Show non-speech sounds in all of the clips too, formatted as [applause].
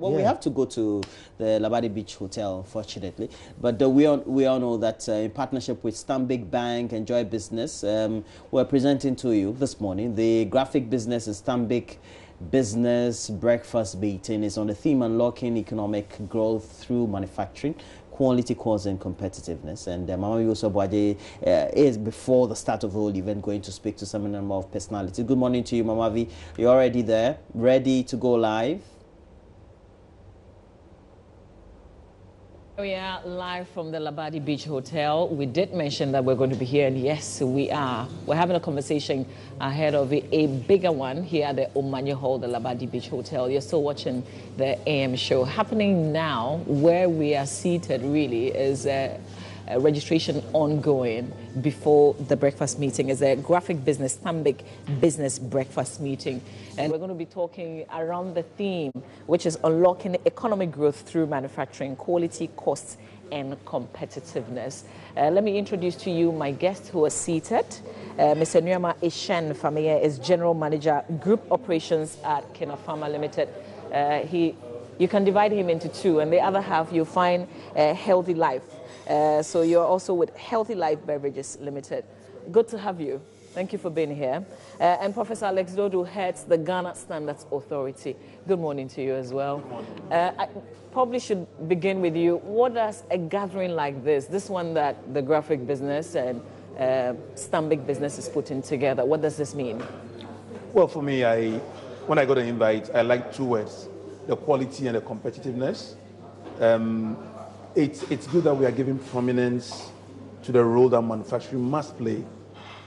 Well, yeah. we have to go to the Labadi Beach Hotel, unfortunately. But uh, we, all, we all know that uh, in partnership with Stanbic Bank and Joy Business, um, we're presenting to you this morning the graphic business and Stanbic business breakfast meeting is on the theme unlocking economic growth through manufacturing quality cause and competitiveness. And uh, Mama Yusuf Bwaje uh, is, before the start of the whole event, going to speak to some number of personalities. Good morning to you, Mama V. You're already there, ready to go live? Oh, we are live from the Labadi Beach Hotel. We did mention that we're going to be here, and yes, we are. We're having a conversation ahead of a, bigger one here at the Omanya Hall, the Labadi Beach Hotel. You're still watching the AM show. Happening now, where we are seated really is registration ongoing before the breakfast meeting is a graphic business, Stanbic business breakfast meeting. And we're going to be talking around the theme, which is unlocking economic growth through manufacturing, quality, costs, and competitiveness. Uh, let me introduce to you my guests who are seated. Uh, Mr. Nneoma Ishen Fameye is General Manager, Group Operations at Kinapharma Limited. Uh, he, you can divide him into two, and the other half you'll find Healthy Life. Uh, so you're also with Healthy Life Beverages Limited. Good to have you. Thank you for being here. Uh, and Professor Alex Dodoo heads the Ghana Standards Authority. Good morning to you as well. Uh, I probably should begin with you. What does a gathering like this, this one that the graphic business and uh, business is putting together, what does this mean? Well, for me, I, when I got an invite, I like two words the quality and the competitiveness. Um, it's, it's good that we are giving prominence to the role that manufacturing must play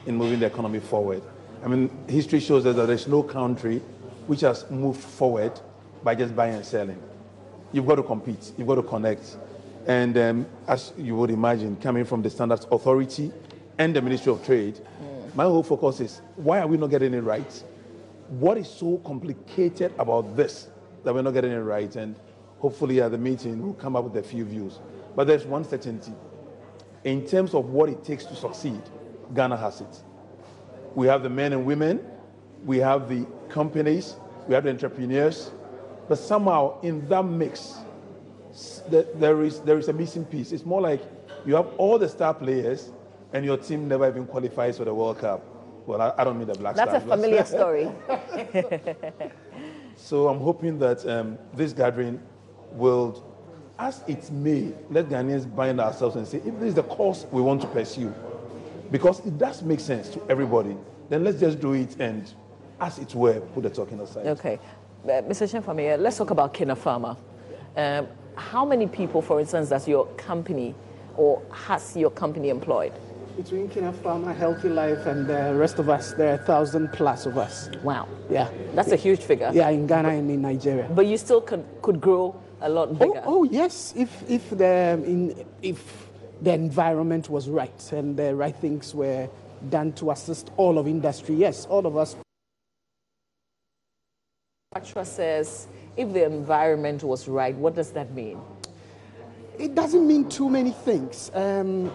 in moving the economy forward. I mean, history shows us that there's no country which has moved forward by just buying and selling. You've got to compete, you've got to connect. And um, as you would imagine, coming from the Standards Authority and the Ministry of Trade, mm. my whole focus is why are we not getting it right? What is so complicated about this that we're not getting it right? And hopefully at the meeting we'll come up with a few views. But there's one certainty. In terms of what it takes to succeed, Ghana has it. We have the men and women, we have the companies, we have the entrepreneurs, but somehow in that mix, there is, there is a missing piece. It's more like you have all the star players and your team never even qualifies for the World Cup. Well, I, I don't mean the Black That's Stars. That's a familiar [laughs] story. so I'm hoping that um, this gathering will, as it may, let Ghanaians bind ourselves and say, if this is the course we want to pursue, because it does make sense to everybody, then let's just do it and, as it were, put the talking aside. Okay. Uh, Mr. Shenfamia, let's talk about Kinapharma. Um, how many people, for instance, does your company or has your company employed? Between Kinapharma, Healthy Life, and the rest of us, there are a thousand plus of us. Wow. Yeah. That's a huge figure. Yeah, in Ghana and in Nigeria. But you still could, could grow a lot oh, bigger. Oh, oh yes, if if the in, if the environment was right and the right things were done to assist all of industry, yes, all of us. Manufacturer says, if the environment was right, what does that mean? It doesn't mean too many things. Um,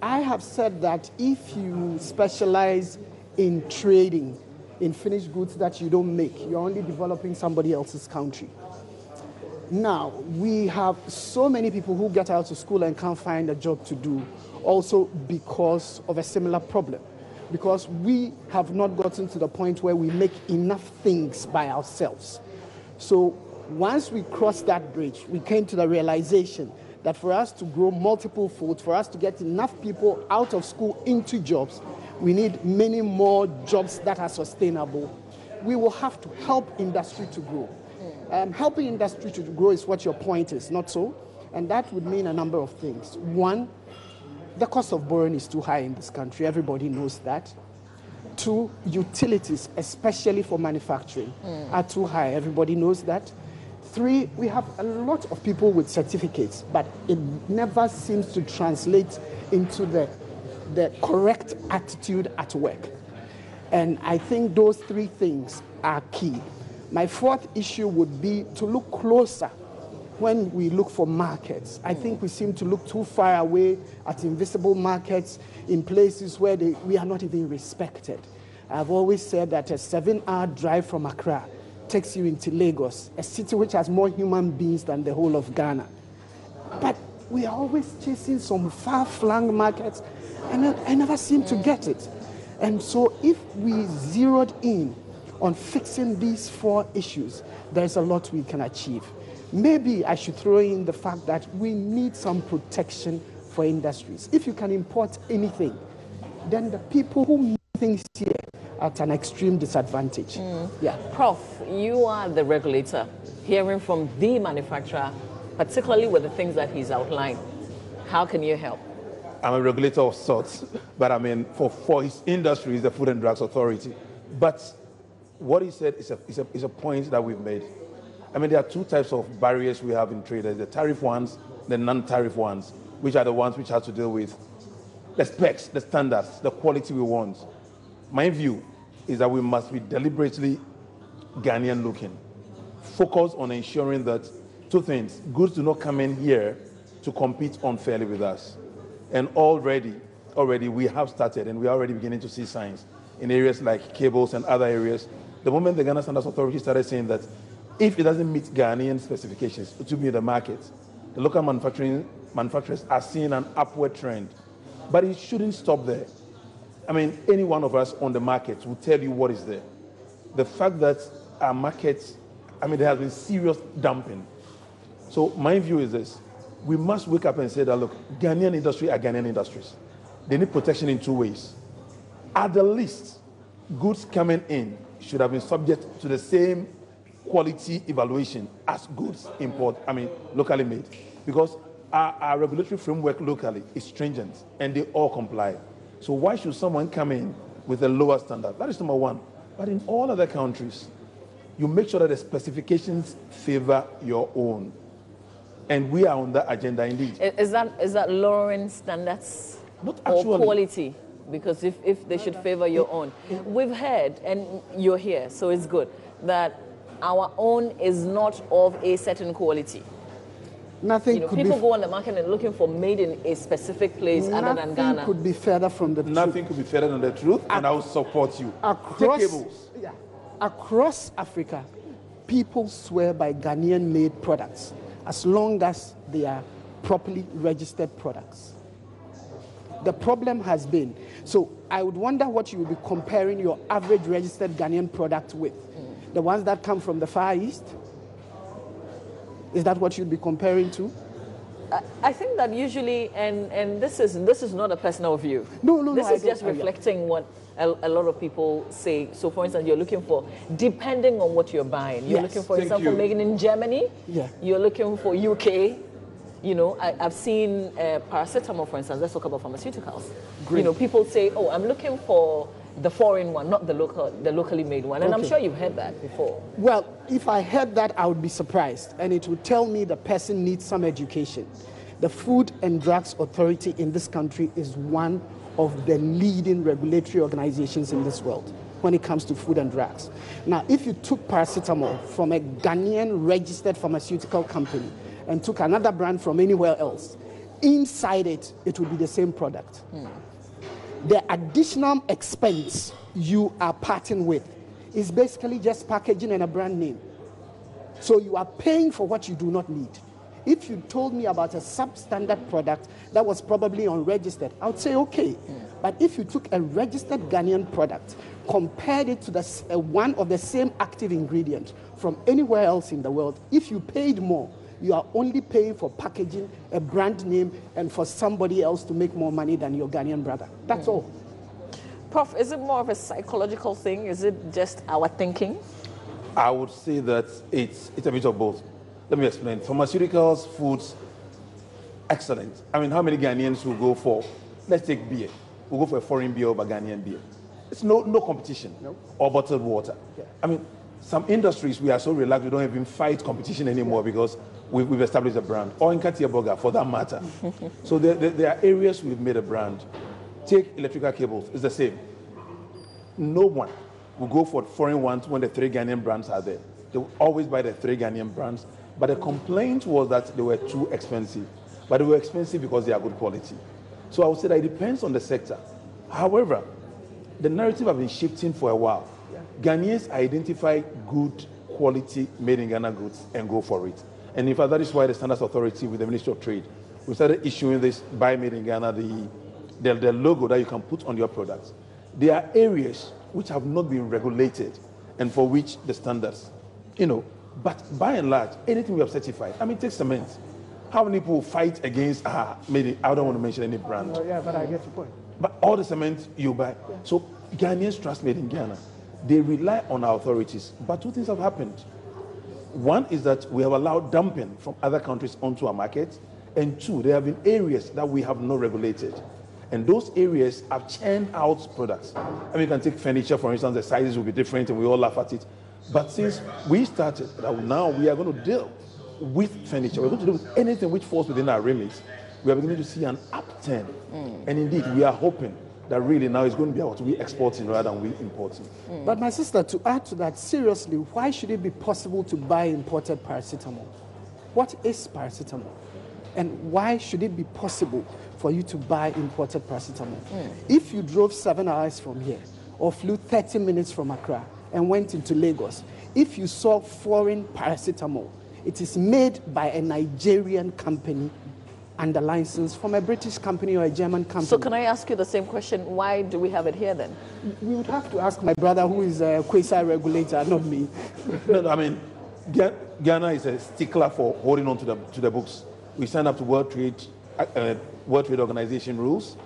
I have said that if you specialize in trading in finished goods that you don't make, you're only developing somebody else's country. Now, we have so many people who get out of school and can't find a job to do, also because of a similar problem. Because we have not gotten to the point where we make enough things by ourselves. So, once we crossed that bridge, we came to the realization that for us to grow multiple fold, for us to get enough people out of school into jobs, we need many more jobs that are sustainable. We will have to help industry to grow. Um, helping industry to grow is what your point is, not so? And that would mean a number of things. One, the cost of borrowing is too high in this country. Everybody knows that. Two, utilities, especially for manufacturing, mm. are too high. Everybody knows that. Three, we have a lot of people with certificates, but it never seems to translate into the, the correct attitude at work. And I think those three things are key. My fourth issue would be to look closer when we look for markets. I think we seem to look too far away at invisible markets in places where they, we are not even respected. I've always said that a seven hour drive from Accra takes you into Lagos, a city which has more human beings than the whole of Ghana. But we are always chasing some far flung markets, and I, I never seem to get it. And so, if we zeroed in on fixing these four issues, there's a lot we can achieve. Maybe I should throw in the fact that we need some protection for industries. If you can import anything, then the people who make things here are at an extreme disadvantage. Mm. Yeah. Prof, you are the regulator, hearing from the manufacturer, particularly with the things that he's outlined. How can you help? I'm a regulator of sorts, but I mean, for, for his industry, is the Food and Drugs Authority. But what he said is a, is, a, is a point that we've made. I mean, there are two types of barriers we have in trade. There's the tariff ones, the non-tariff ones, which are the ones which have to deal with the specs, the standards, the quality we want. My view is that we must be deliberately Ghanaian looking. Focus on ensuring that two things goods do not come in here to compete unfairly with us. And already, already we have started and we are already beginning to see signs in areas like cables and other areas. The moment the Ghana Standards Authority started saying that if it doesn't meet Ghanaian specifications, it will be in the market. The local manufacturing manufacturers are seeing an upward trend. But it shouldn't stop there. I mean, any one of us on the market will tell you what is there. The fact that our markets, I mean, there has been serious dumping. So my view is this. We must wake up and say that, look, Ghanaian industry are Ghanaian industries. They need protection in two ways. At the least, goods coming in should have been subject to the same quality evaluation as goods import, I mean, locally made. Because our, our regulatory framework locally is stringent and they all comply. So why should someone come in with a lower standard? That is number one. But in all other countries, you make sure that the specifications favor your own. And we are on that agenda indeed. Is that, is that lowering standards Not or quality? Because if, if they should favor your own. We've heard, and you're here, so it's good, that our own is not of a certain quality. Nothing You know, could people be go on the market and looking for made in a specific place other than Ghana. nothing Ghana. could be further from the truth. Nothing could be further than the truth, and I will support you. across, Take cables. yeah, across Africa, people swear by Ghanaian made products as long as they are properly registered products. The problem has been so I would wonder what you would be comparing your average registered Ghanaian product with. The ones that come from the Far East? Is that what you'd be comparing to? I think that usually, and, and this is this is not a personal view. No, no, no, This is don't- just reflecting what a, a lot of people say. So, for instance, you're looking for, depending on what you're buying, you're Yes. looking for Thank example you. making in Germany. Yeah. You're looking for UK. You know, I, I've seen uh, paracetamol, for instance. Let's talk about pharmaceuticals. Great. You know, people say, "Oh, I'm looking for the foreign one, not the local, the locally made one." And I'm sure you've heard that before. Well, if I heard that, I would be surprised, and it would tell me the person needs some education. The Food and Drugs Authority in this country is one of the leading regulatory organizations in this world when it comes to food and drugs. Now, if you took paracetamol from a Ghanaian registered pharmaceutical company and took another brand from anywhere else, inside it, it would be the same product the additional expense you are parting with is basically just packaging and a brand name. So you are paying for what you do not need. If you told me about a substandard product that was probably unregistered, I would say okay. But if you took a registered Ghanaian product, compared it to the, uh, one of the same active ingredient from anywhere else in the world, if you paid more, you are only paying for packaging, a brand name, and for somebody else to make more money than your Ghanaian brother. That's mm. all. Prof, is it more of a psychological thing? Is it just our thinking? I would say that it's, it's a bit of both. Let me explain. Pharmaceuticals, foods, excellent. I mean, how many Ghanaians will go for, let's take beer. We'll go for a foreign beer over Ghanaian beer. It's no, no competition. Or bottled water. Yeah. I mean, some industries, we are so relaxed, we don't even fight competition anymore because we've, we've established a brand. Or in Katia Burger, for that matter. [laughs] so there, there, there are areas we've made a brand. Take electrical cables, it's the same no one will go for foreign ones when the three Ghanaian brands are there. They will always buy the three Ghanaian brands. But the complaint was that they were too expensive. But they were expensive because they are good quality. So I would say that it depends on the sector. However, the narrative has been shifting for a while. Ghanaians identify good quality made in Ghana goods and go for it. And in fact, that is why the Standards Authority with the Ministry of Trade, we started issuing this Buy Made in Ghana, the, the, the logo that you can put on your products. There are areas which have not been regulated and for which the standards, you know, but by and large, anything we have certified, I mean, take cement. How many people fight against, ah, maybe, I don't want to mention any brand. Oh, yeah, but I get your point. But all the cement you buy. So Ghanaians trust made in Ghana. They rely on our authorities. But two things have happened. One is that we have allowed dumping from other countries onto our market. And two, there have been areas that we have not regulated. And those areas have churned out products. I mean, you can take furniture, for instance, the sizes will be different and we all laugh at it. But since we started, now we are going to deal with furniture. We're going to deal with anything which falls within our remit. We are beginning to see an upturn. Mm. And indeed, we are hoping that really now it's going to be about we exporting rather than we importing. Mm. But my sister, to add to that, seriously, why should it be possible to buy imported paracetamol? What is paracetamol? And why should it be possible for you to buy imported paracetamol? Mm. If you drove seven hours from here or flew 30 minutes from Accra and went into Lagos, if you saw foreign paracetamol, it is made by a Nigerian company and a license from a British company or a German company. So can I ask you the same question? Why do we have it here then? We would have to ask my brother who is a quasi regulator, not me. no, I mean, Ghana is a stickler for holding on to the, to the books. We signed up to World Trade, uh, World Trade Organization rules.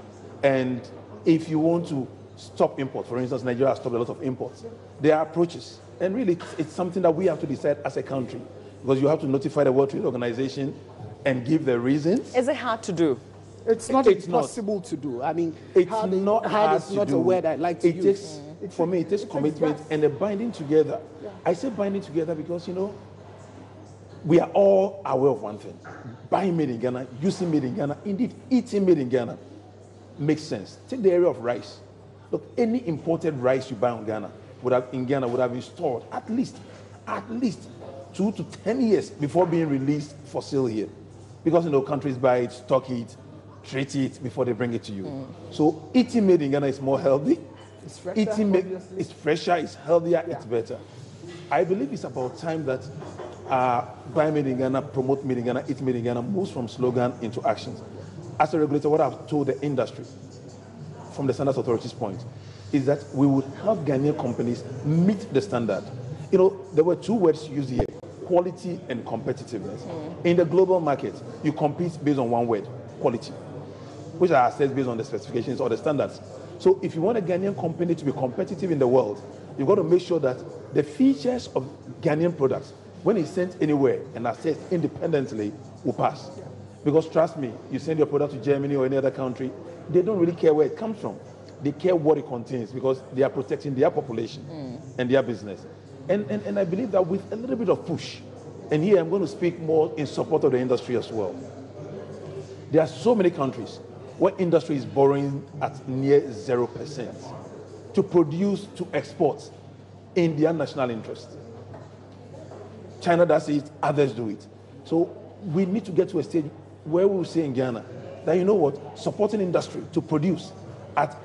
And if you want to stop imports, for instance, Nigeria has stopped a lot of imports. There are approaches. And really, it's, it's something that we have to decide as a country because you have to notify the World Trade Organization and give the reasons. Is it hard to do? It's not it's impossible not. to do. I mean, it's hard, not hard, hard is not do. a word I like to it use. Takes, mm. For me, it takes commitment and a binding together. Yeah. I say binding together because, you know, we are all aware of one thing. Buying made in Ghana, using made in Ghana, indeed eating made in Ghana makes sense. Take the area of rice. Look, any imported rice you buy in Ghana would have in Ghana would have been stored at least, at least two to ten years before being released for sale here. Because you know countries buy it, stock it, treat it before they bring it to you. Mm. So eating made in Ghana is more healthy. It's fresher, eating made, it's fresher, it's healthier, yeah. it's better. I believe it's about time that uh, buy made in Ghana, promote made in Ghana, eat made in Ghana moves from slogan into actions. As a regulator, what I've told the industry from the standards authorities point is that we would help Ghanaian companies meet the standard. You know, there were two words used here quality and competitiveness. Mm. In the global market, you compete based on one word, quality, which are assessed based on the specifications or the standards. So if you want a Ghanaian company to be competitive in the world, you've got to make sure that the features of Ghanaian products, when it's sent anywhere and assessed independently, will pass. Because trust me, you send your product to Germany or any other country, they don't really care where it comes from. They care what it contains because they are protecting their population mm. and their business. And, and, and I believe that with a little bit of push, and here I'm going to speak more in support of the industry as well. There are so many countries where industry is borrowing at near 0% to produce, to export in their national interest. China does it, others do it. So we need to get to a stage where we will say in Ghana that you know what, supporting industry to produce at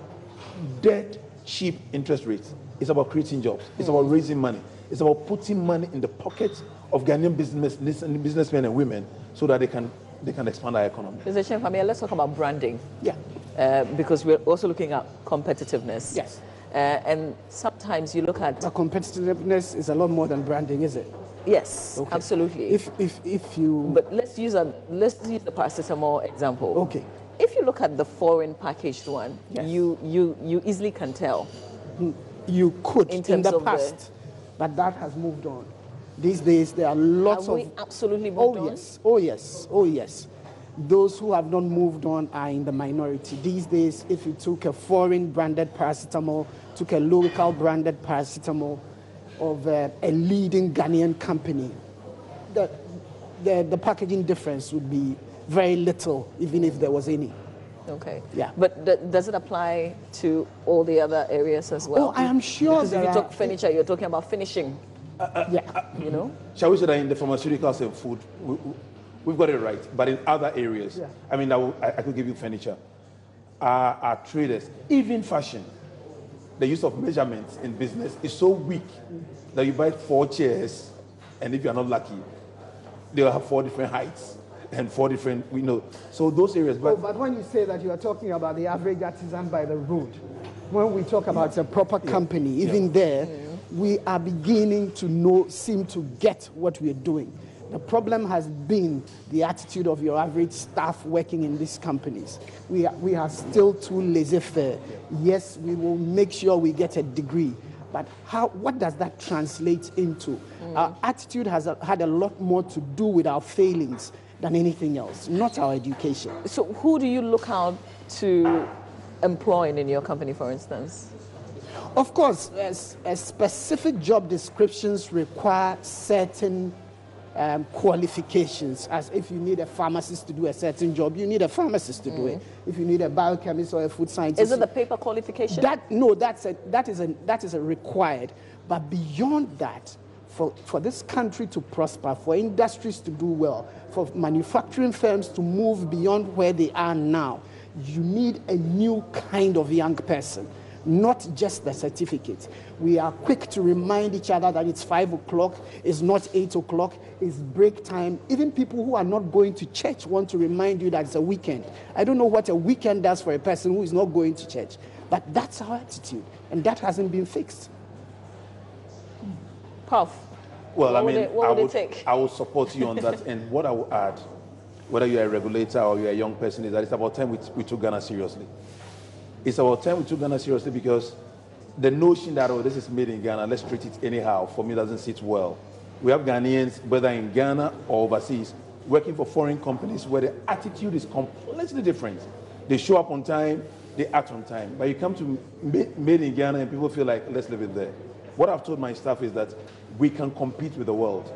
dead cheap interest rates it's about creating jobs. It's about raising money. It's about putting money in the pockets of Ghanaian business, businessmen and women so that they can, they can expand our economy. Mr. Famia, let's talk about branding. Yeah. Uh, because we're also looking at competitiveness. Yes. Uh, and sometimes you look at. But competitiveness is a lot more than branding, is it? Yes, okay. absolutely. If, if, if you. But let's use a let's use the paracetamol example. Okay. If you look at the foreign packaged one, yes. you, you, you easily can tell. You could in, in the past, the... but that has moved on. These days, there are lots have of. Absolutely moved oh, on? yes. Oh, yes. Oh, yes. Those who have not moved on are in the minority. These days, if you took a foreign branded paracetamol, took a local branded paracetamol of uh, a leading Ghanaian company, the, the, the packaging difference would be very little, even if there was any. Okay. Yeah. But th- does it apply to all the other areas as well? Oh, I am sure. Because if you talk furniture, you're talking about finishing. Uh, uh, yeah. Uh, you know. Shall we say that in the pharmaceuticals and food, we, have got it right, but in other areas, yeah. I mean, I, will, I, I, could give you furniture. Our, our traders, even fashion, the use of measurements in business is so weak that you buy four chairs And if you're not lucky, they'll have four different heights and four different, you know. So those areas. But, oh, but when you say that, you are talking about the average artisan by the road. When we talk about a proper company, yeah. even yeah. there, we are beginning to know, seem to get what we're doing. The problem has been the attitude of your average staff working in these companies. We are, we are still too laissez faire. Yes, we will make sure we get a degree, but how, what does that translate into? Mm. Our attitude has a, had a lot more to do with our failings than anything else, not our education. So, who do you look out to employ in your company, for instance? Of course, as, as specific job descriptions require certain um, qualifications. As if you need a pharmacist to do a certain job, you need a pharmacist to mm. do it. Mm. If you need a biochemist or a food scientist, is it the paper qualification? That no, that's a, that is a, that is a required. But beyond that, for, for this country to prosper, for industries to do well, for manufacturing firms to move beyond where they are now, you need a new kind of young person not just the certificate. We are quick to remind each other that it's five o'clock, it's not eight o'clock, it's break time. Even people who are not going to church want to remind you that it's a weekend. I don't know what a weekend does for a person who is not going to church, but that's our attitude, and that hasn't been fixed. Puff. Well, what I mean, it, I, would, take? I will support you on that, [laughs] and what I will add, whether you're a regulator or you're a young person, is that it's about time we, we took Ghana seriously. It's about time we took Ghana seriously because the notion that, oh, this is made in Ghana, let's treat it anyhow, for me doesn't sit well. We have Ghanaians, whether in Ghana or overseas, working for foreign companies where the attitude is completely different. They show up on time, they act on time. But you come to made in Ghana and people feel like, let's leave it there. What I've told my staff is that we can compete with the world.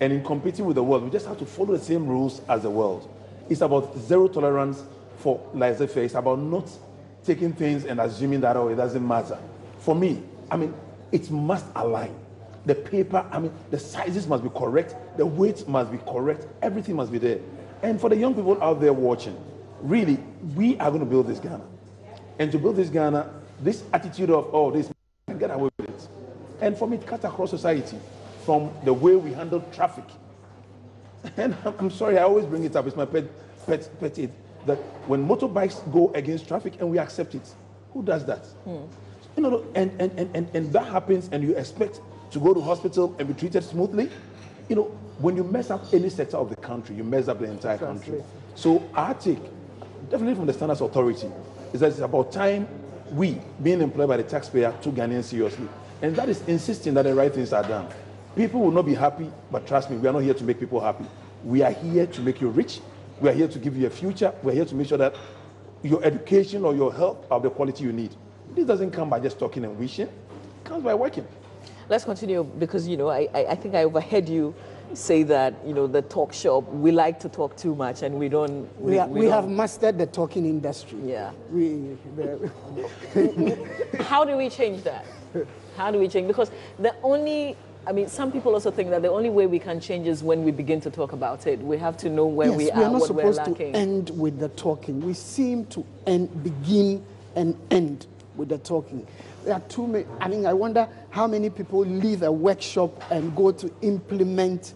And in competing with the world, we just have to follow the same rules as the world. It's about zero tolerance for laissez-faire. It's about not taking things and assuming that, oh, it doesn't matter. For me, I mean, it must align. The paper, I mean, the sizes must be correct, the weight must be correct, everything must be there. And for the young people out there watching, really, we are going to build this Ghana. And to build this Ghana, this attitude of, oh, this, get away with it. And for me, it cuts across society from the way we handle traffic. [laughs] And I'm sorry, I always bring it up. It's my pet, pet, pet that when motorbikes go against traffic and we accept it, who does that? Hmm. You know, and, and, and, and, and that happens and you expect to go to hospital and be treated smoothly. You know, when you mess up any sector of the country, you mess up the entire country. So our take, definitely from the Standards Authority, is that it's about time we, being employed by the taxpayer, took Ghanaians seriously. And that is insisting that the right things are done. People will not be happy, but trust me, we are not here to make people happy. We are here to make you rich we are here to give you a future. We are here to make sure that your education or your health are the quality you need. This doesn't come by just talking and wishing. It comes by working. Let's continue because, you know, I, I think I overheard you say that, you know, the talk shop, we like to talk too much and we don't. We, we, are, we, we don't. have mastered the talking industry. Yeah. We, How do we change that? [laughs] How do we change? Because the only I mean, some people also think that the only way we can change is when we begin to talk about it. We have to know where yes, we are, we are not what supposed we're lacking. to end with the talking. We seem to end, begin and end with the talking. There are too many. I mean, I wonder how many people leave a workshop and go to implement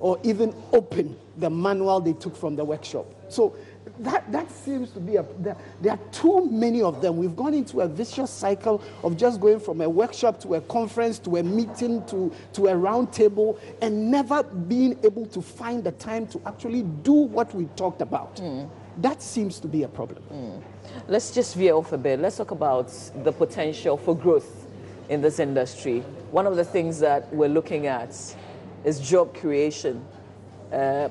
or even open the manual they took from the workshop. So that, that seems to be a, there, there, are too many of them. We've gone into a vicious cycle of just going from a workshop to a conference to a meeting to, to a round table and never being able to find the time to actually do what we talked about. Mm. That seems to be a problem. Mm. Let's just veer off a bit. Let's talk about the potential for growth in this industry. One of the things that we're looking at is job creation. Uh,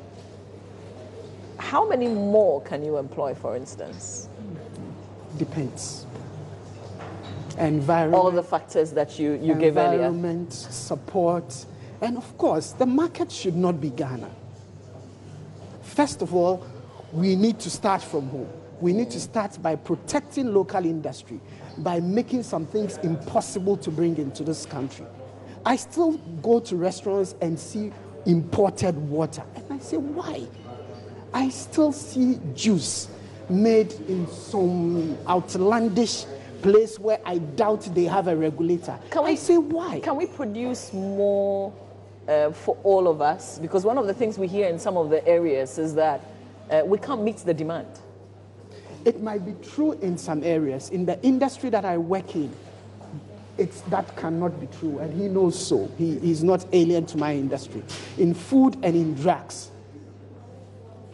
how many more can you employ, for instance? Depends. Environment. All the factors that you, you gave earlier. Environment, support, and of course, the market should not be Ghana. First of all, we need to start from home. We need to start by protecting local industry, by making some things impossible to bring into this country. I still go to restaurants and see imported water, and I say, why? I still see juice made in some outlandish place where I doubt they have a regulator. Can we, I say why? Can we produce more uh, for all of us? Because one of the things we hear in some of the areas is that uh, we can't meet the demand. It might be true in some areas. In the industry that I work in, it's, that cannot be true, and he knows so. He is not alien to my industry. In food and in drugs,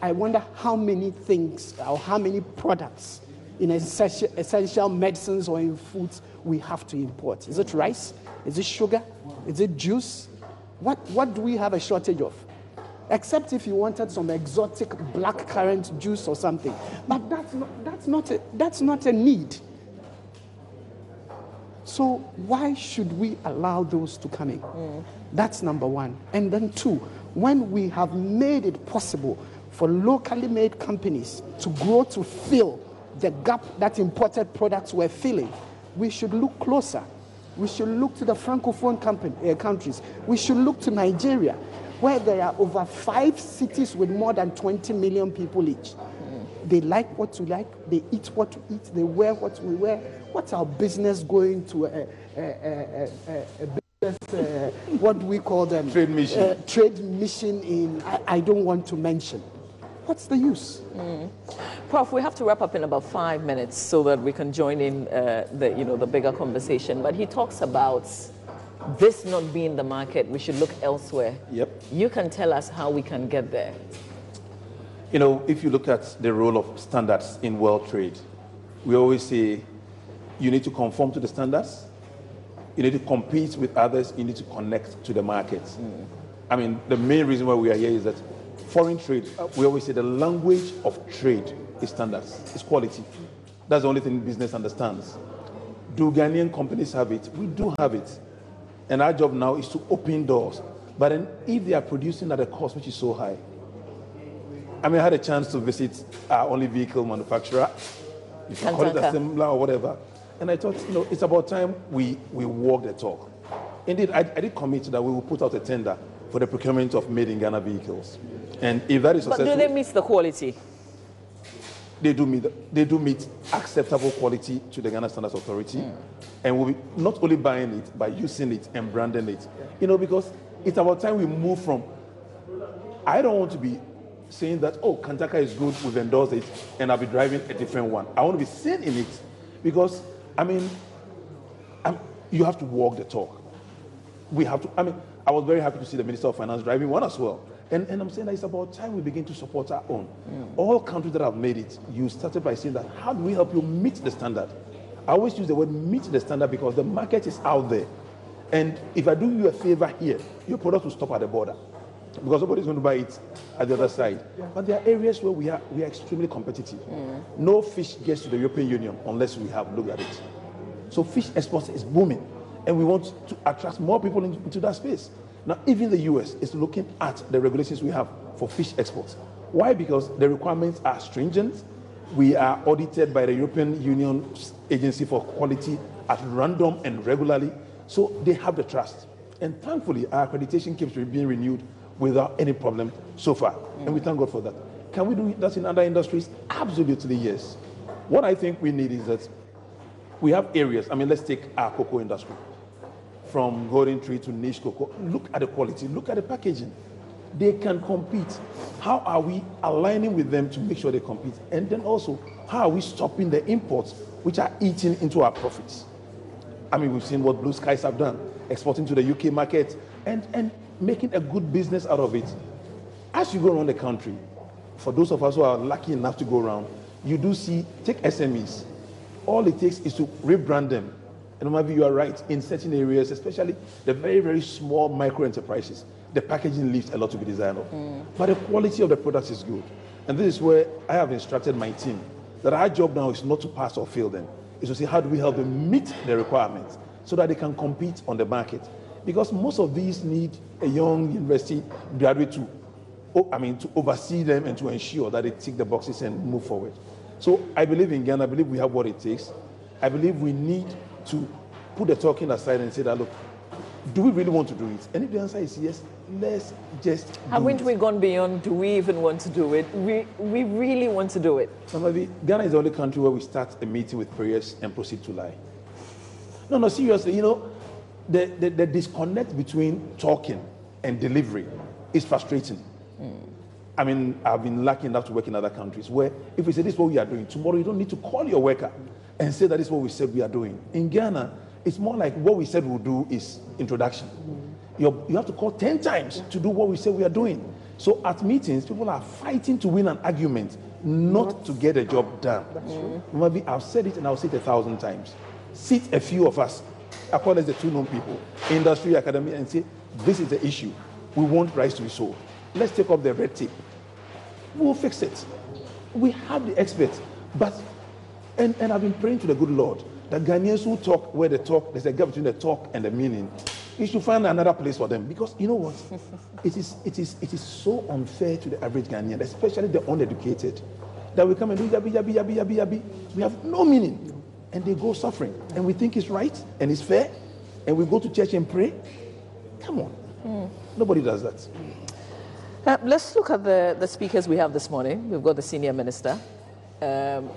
I wonder how many things or how many products in essential, essential medicines or in foods we have to import. Is it rice? Is it sugar? Is it juice? What, what do we have a shortage of? Except if you wanted some exotic black currant juice or something. But that's not, that's not, a, that's not a need. So why should we allow those to come in? Mm. That's number one. And then two, when we have made it possible for locally made companies to grow to fill the gap that imported products were filling, we should look closer. We should look to the francophone company, uh, countries. We should look to Nigeria, where there are over five cities with more than 20 million people each. They like what we like, they eat what we eat, they wear what we wear. What's our business going to a, a, a, a business, uh, what do we call them? Trade mission. Uh, trade mission in, I, I don't want to mention what's the use? Mm. Prof, we have to wrap up in about five minutes so that we can join in uh, the, you know, the bigger conversation. But he talks about this not being the market, we should look elsewhere. Yep. You can tell us how we can get there. You know, if you look at the role of standards in world trade, we always say you need to conform to the standards, you need to compete with others, you need to connect to the market. Mm. I mean, the main reason why we are here is that foreign trade, uh, we always say the language of trade is standards, it's quality. That's the only thing business understands. Do Ghanaian companies have it? We do have it. And our job now is to open doors. But then if they are producing at a cost which is so high, I mean, I had a chance to visit our only vehicle manufacturer. if You can call it assembler or whatever. And I thought, you know, it's about time we, we walk the talk. Indeed, I, I did commit that we will put out a tender for the procurement of made in Ghana vehicles. And if that is successful. But do they meet the quality? They do meet, they do meet acceptable quality to the Ghana Standards Authority. Mm. And we'll be not only buying it, but using it and branding it. You know, because it's about time we move from. I don't want to be saying that, oh, Kantanka is good, we've endorsed it, and I'll be driving a different one. I want to be seen in it because, I mean, I'm, you have to walk the talk. We have to, I mean, I was very happy to see the Minister of Finance driving one as well. And, and I'm saying that it's about time we begin to support our own. Mm. All countries that have made it, you started by saying that, how do we help you meet the standard? I always use the word meet the standard because the market is out there. And if I do you a favor here, your product will stop at the border because nobody's going to buy it at the other side. Yeah. But there are areas where we are, we are extremely competitive. Mm. No fish gets to the European Union unless we have looked at it. So fish exports is booming, and we want to attract more people into that space. Now, even the US is looking at the regulations we have for fish exports. Why? Because the requirements are stringent. We are audited by the European Union Agency for Quality at random and regularly. So they have the trust. And thankfully, our accreditation keeps being renewed without any problem so far. Mm. And we thank God for that. Can we do that in other industries? Absolutely, yes. What I think we need is that we have areas. I mean, let's take our cocoa industry from golden tree to niche cocoa. Look at the quality, look at the packaging. They can compete. How are we aligning with them to make sure they compete? And then also, how are we stopping the imports which are eating into our profits? I mean, we've seen what Blue Skies have done, exporting to the UK market and, and making a good business out of it. As you go around the country, for those of us who are lucky enough to go around, you do see, take SMEs. All it takes is to rebrand them and maybe you are right in certain areas, especially the very, very small micro enterprises. The packaging leaves a lot to be desired of. Mm. But the quality of the products is good. And this is where I have instructed my team that our job now is not to pass or fail them, is to see how do we help them meet the requirements so that they can compete on the market. Because most of these need a young university graduate to, I mean, to oversee them and to ensure that they tick the boxes and move forward. So I believe in Ghana, I believe we have what it takes. I believe we need to put the talking aside and say that, look, do we really want to do it? And if the answer is yes, let's just. Haven't we gone beyond? Do we even want to do it? We we really want to do it. Somebody, Ghana is the only country where we start a meeting with prayers and proceed to lie. No, no, seriously, you know, the, the, the disconnect between talking and delivery is frustrating. Hmm. I mean, I've been lucky enough to work in other countries where if we say this is what we are doing, tomorrow you don't need to call your worker and say that is what we said we are doing. In Ghana, it's more like what we said we'll do is introduction. Mm. You're, you have to call 10 times to do what we said we are doing. So at meetings, people are fighting to win an argument, not to get a job done. Mm. Maybe I've said it and I'll say it a thousand times. Sit a few of us, I call us the two known people, industry, academy, and say, this is the issue. We want rice to be sold. Let's take up the red tape. We'll fix it. We have the experts. But, and, and I've been praying to the good Lord that Ghanaians who talk where they talk, there's a gap between the talk and the meaning. You should find another place for them because you know what? [laughs] it, is, it, is, it is so unfair to the average Ghanaian, especially the uneducated, that we come and do yabi, yabi, yabi, yabi, yabi. We have no meaning. And they go suffering. And we think it's right and it's fair. And we go to church and pray. Come on. Nobody does that. Uh, let's look at the, the speakers we have this morning. We've got the senior minister. Um,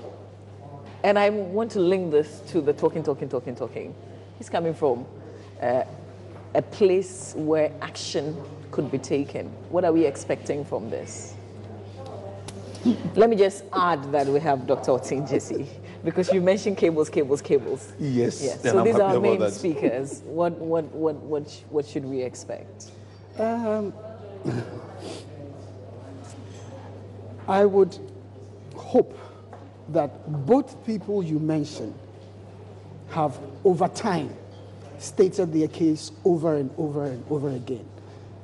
and I want to link this to the talking, talking, talking, talking. He's coming from uh, a place where action could be taken. What are we expecting from this? Let me just add that we have Dr. Otin Jesse because you mentioned cables, cables, cables. Yes. Yes. So I'm these are our main that. speakers. What, what, what, what, what should we expect? Um, I would hope that both people you mentioned have, over time, stated their case over and over and over again.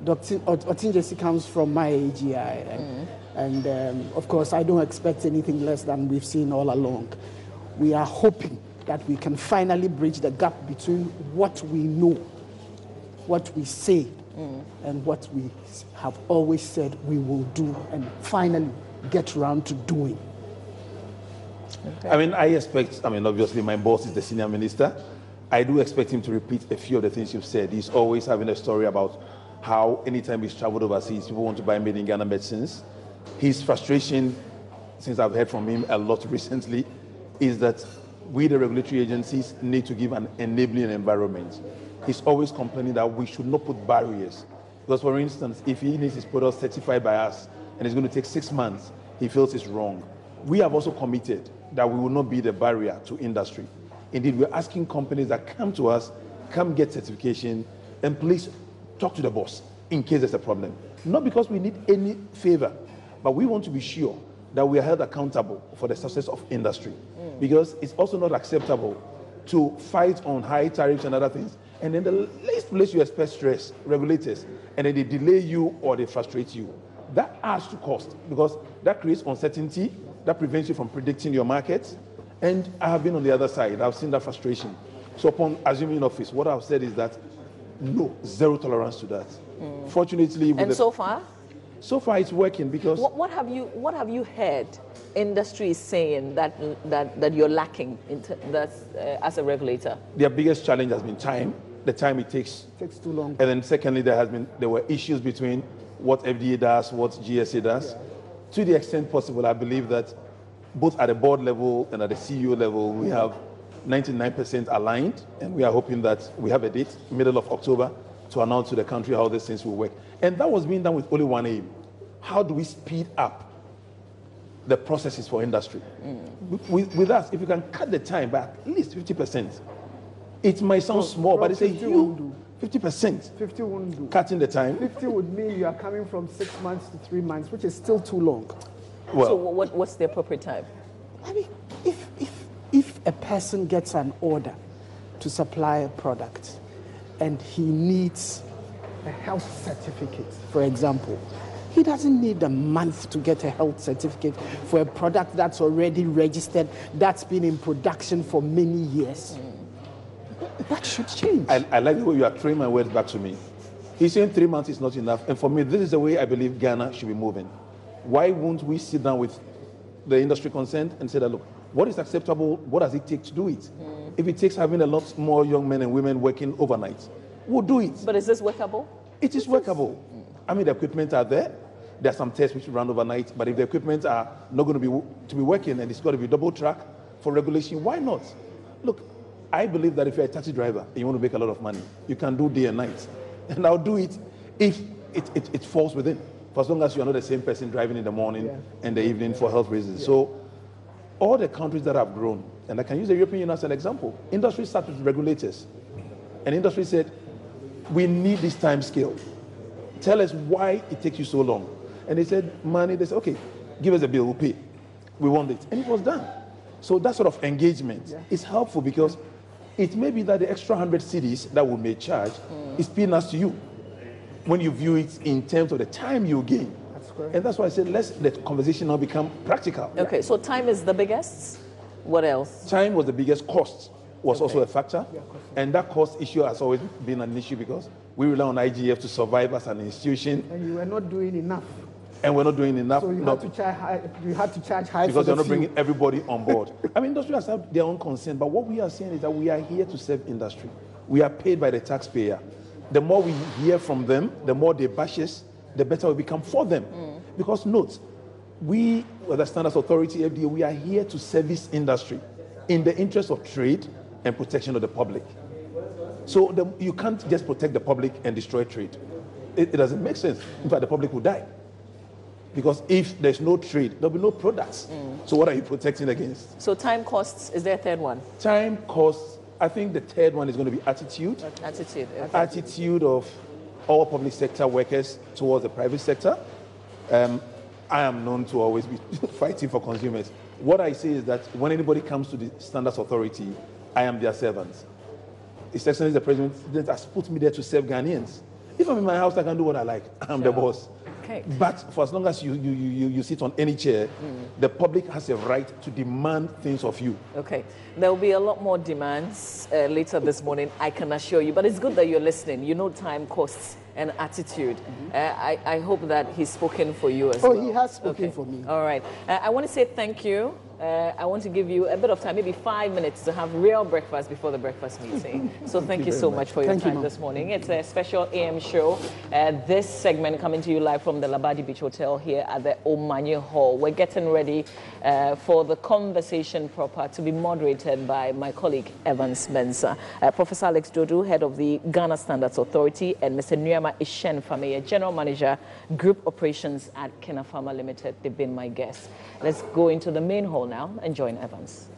Dr. Otinjesi comes from my AGI, and, and um, of course, I don't expect anything less than we've seen all along. We are hoping that we can finally bridge the gap between what we know what we say and what we have always said we will do and finally get around to doing. I mean, I expect, I mean, obviously, my boss is the senior minister. I do expect him to repeat a few of the things you've said. He's always having a story about how anytime he's traveled overseas, people want to buy made in Ghana medicines. His frustration, since I've heard from him a lot [laughs] recently, is that we, the regulatory agencies, need to give an enabling environment. He's always complaining that we should not put barriers. Because, for instance, if he needs his product certified by us and it's going to take six months, he feels it's wrong. We have also committed that we will not be the barrier to industry. Indeed, we're asking companies that come to us, come get certification, and please talk to the boss in case there's a problem. Not because we need any favor, but we want to be sure that we are held accountable for the success of industry. Mm. Because it's also not acceptable to fight on high tariffs and other things. And then the least place you expect stress, regulators, and then they delay you or they frustrate you. That adds to cost because that creates uncertainty, that prevents you from predicting your market. And I have been on the other side, I've seen that frustration. So, upon assuming office, what I've said is that no, zero tolerance to that. Fortunately, with And the- so far, so far it's working because what, what have you what have you heard industry is saying that that, that you're lacking in t- that, uh, as a regulator? their biggest challenge has been time, the time it takes. takes too long. And then secondly, there has been there were issues between what FDA does, what GSA does. To the extent possible, I believe that both at the board level and at the CEO level, we have 99% aligned, and we are hoping that we have a date, middle of October, to announce to the country how these things will work. And that was being done with only one aim: how do we speed up the processes for industry? With, with us, if you can cut the time by at least 50%, it might sound small, but it's a 50 won't huge do. 50% 50 won't do. cutting the time. 50 would mean you are coming from six months to three months, which is still too long. Well, so what, what's the appropriate time? I mean, if, if, if a person gets an order to supply a product and he needs a health certificate, for example, he doesn't need a month to get a health certificate for a product that's already registered, that's been in production for many years. That should change. I, I like the way you are throwing my words back to me. He's saying three months is not enough. And for me, this is the way I believe Ghana should be moving. Why won't we sit down with the industry concerned and say that, look, what is acceptable? What does it take to do it? Mm. If it takes having a lot more young men and women working overnight, we'll do it. But is this workable? It is workable. I mean, the equipment are there. There are some tests which run overnight, but if the equipment are not going to be to be working and it's got to be double track for regulation, why not? Look, I believe that if you're a taxi driver and you want to make a lot of money, you can do day and night, [laughs] and I'll do it. if it, it, it falls within, for as long as you're not the same person driving in the morning Yeah. and the evening for health reasons. So all the countries that have grown, and I can use the European Union as an example, industry started with regulators. And industry said, we need this time scale. Tell us why it takes you so long. And they said, money, they said, okay, give us a bill, we'll pay. We want it. And it was done. So that sort of engagement is helpful because it may be that the extra 100 cedis that we may charge hmm. is peanuts to you when you view it in terms of the time you gain. That's correct. And that's why I said, let's let conversation now become practical. Okay, so time is the biggest. What else? Time was the biggest cost, was also a factor. And that cost issue has always been an issue because we rely on IGF to survive as an institution And you were not doing enough. And we're not doing enough. So you had to charge high. You had to charge high because for you're the not few. bringing everybody on [laughs] board. I mean, industry has their own concern, but what we are saying is that we are here to serve industry. We are paid by the taxpayer. The more we hear from them, the more they bash us, the better we become for them. Mm. Because note, we, the Standards Authority, FDA, we are here to service industry in the interest of trade and protection of the public. So the, you can't just protect the public and destroy trade. It, it doesn't make sense. In fact, the public will die. Because if there's no trade, there'll be no products. So what are you protecting against? So time costs. Is there a third one? Time, costs. I think the third one is going to be attitude. Attitude. Okay. Attitude of all public sector workers towards the private sector. Um, I am known to always be [laughs] fighting for consumers. What I say is that when anybody comes to the Standards Authority, I am their servant. His Excellency the President that has put me there to serve Ghanaians. If I'm in my house, I can do what I like. I'm the boss. Okay. But for as long as you, you, you, you- sit on any chair, the public has a right to demand things of you. Okay. There will be a lot more demands uh, later this morning, I can assure you. But it's good that you're listening. You know time, costs, and attitude. Uh, I, I hope that he's spoken for you as Oh, well. Oh, he has spoken Okay. for me. All right. Uh, I want to say thank you. Uh, I want to give you a bit of time, maybe five minutes, to have real breakfast before the breakfast meeting. [laughs] So thank, you, so much for your Thank time ma'am. this morning. It's a special AM show. Uh, this segment coming to you live from the Labadi Beach Hotel here at the Omanye Hall. We're getting ready uh, for the conversation proper to be moderated by my colleague Evan Spencer. Uh, Professor Alex Dodoo, head of the Ghana Standards Authority, and Mr. Nyama Ishen Fameye, general manager, group operations at Kinapharma Limited. They've been my guests. Let's go into the main hall now and join Evans.